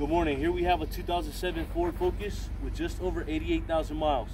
Good morning. Here we have a 2007 Ford Focus with just over 88,000 miles.